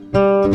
you